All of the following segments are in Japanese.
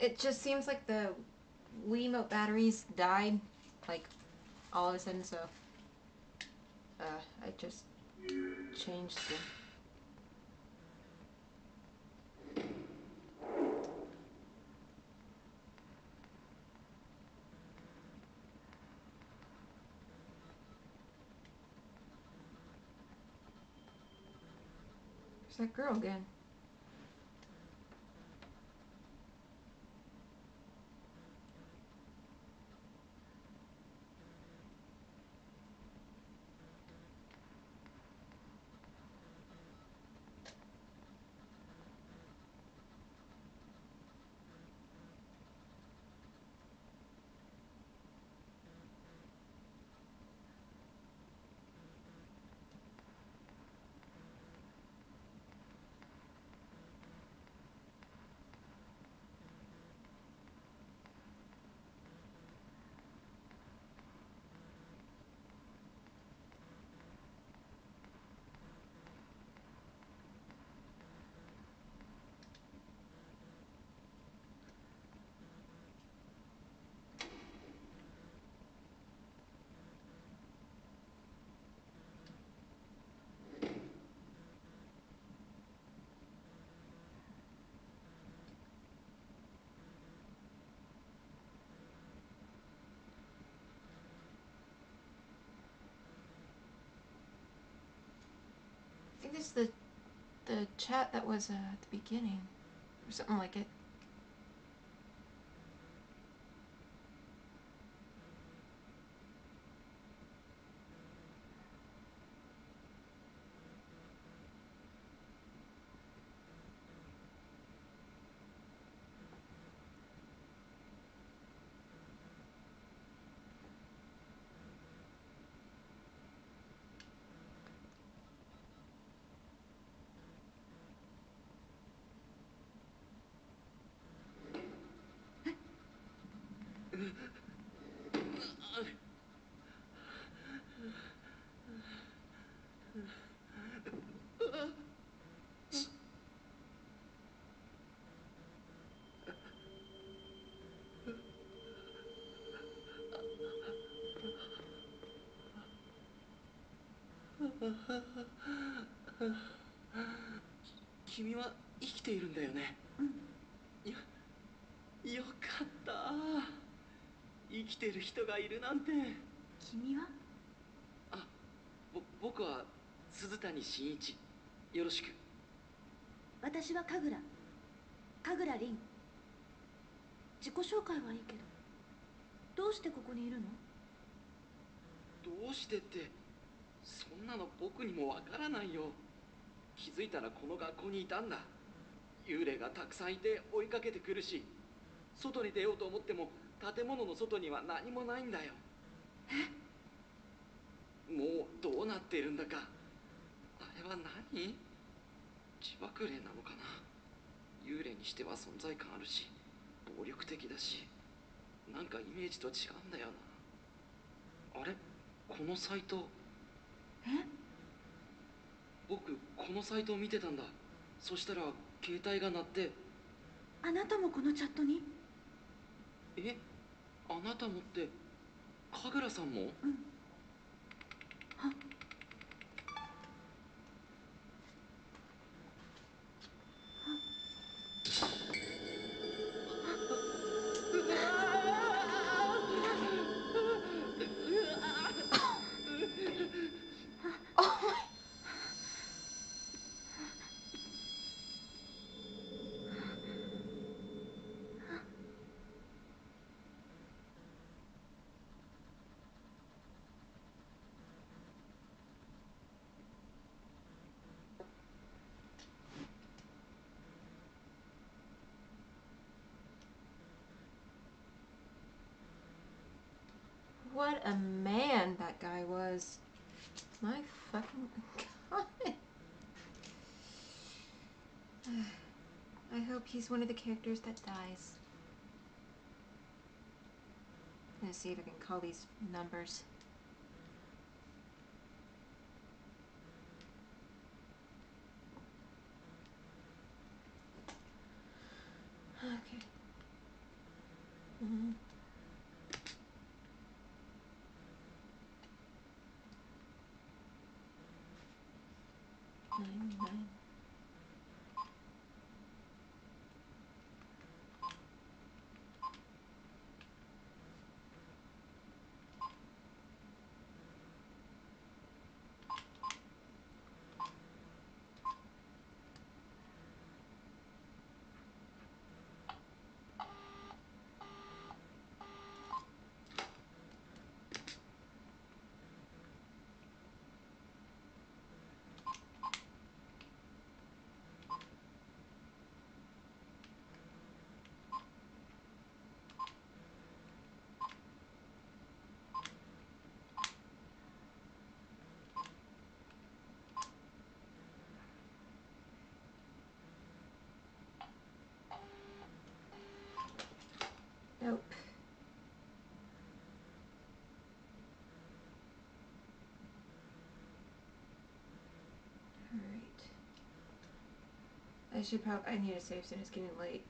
it just seems like the Wiimote batteries died, like, all of a sudden, so, uh, I just changed them. There's that girl again. the the chat that was uh, at the beginning or something like it. 君は生きているんだよね、うん、よよかった生きてる人がいるなんて君はあぼ僕は鈴谷真一よろしく私は神楽神楽凛自己紹介はいいけどどうしてここにいるのどうしてってそんなの僕にもわからないよ気づいたらこの学校にいたんだ幽霊がたくさんいて追いかけてくるし外に出ようと思っても建物の外には何もないんだよえもうどうなっているんだかあれは何自爆霊なのかな幽霊にしては存在感あるし暴力的だしなんかイメージと違うんだよなあれこのサイトえ僕このサイトを見てたんだそしたら携帯が鳴ってあなたもこのチャットにえあなたもって神楽さんも、うん a man that guy was. My fucking god. I hope he's one of the characters that dies. I'm gonna see if I can call these numbers. Okay. Mm -hmm. Nope. Alright. I should probably, I need to save soon, it's getting late.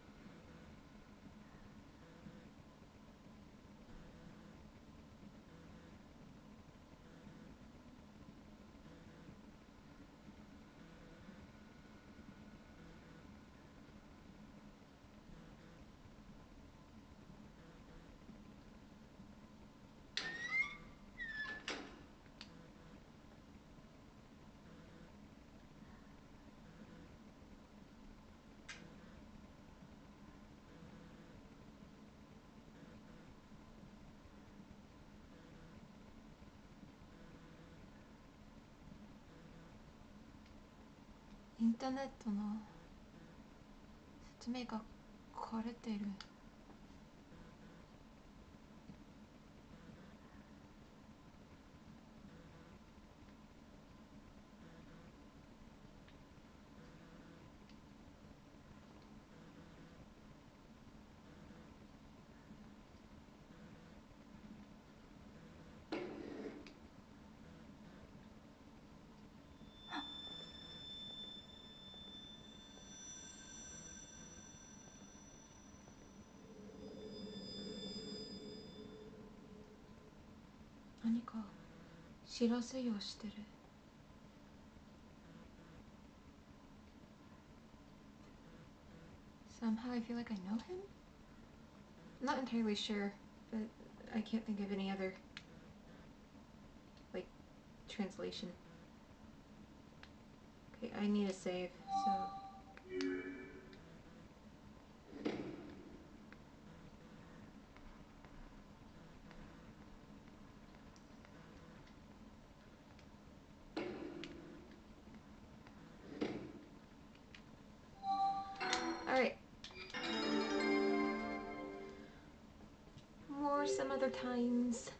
インターネットの説明が書かれている Somehow I feel like I know him? I'm not entirely sure, but I can't think of any other, like, translation. Okay, I need a save, so... other times.